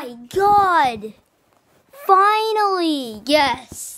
my god! Finally! Yes!